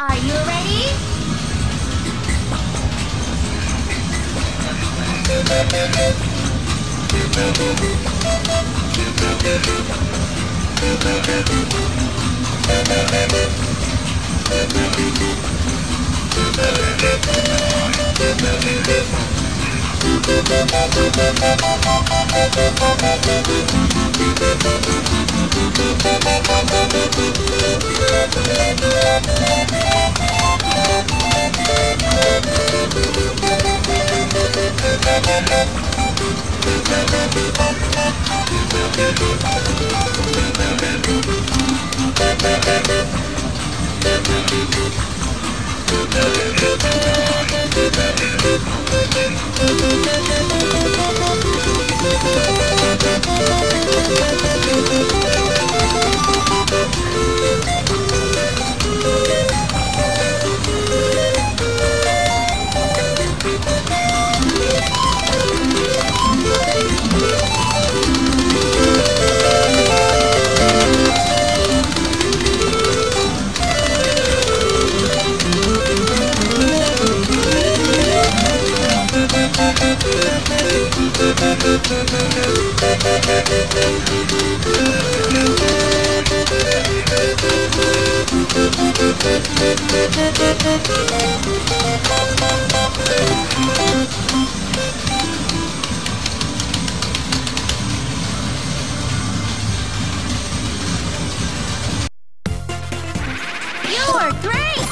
Are you ready? Thank you. You're great!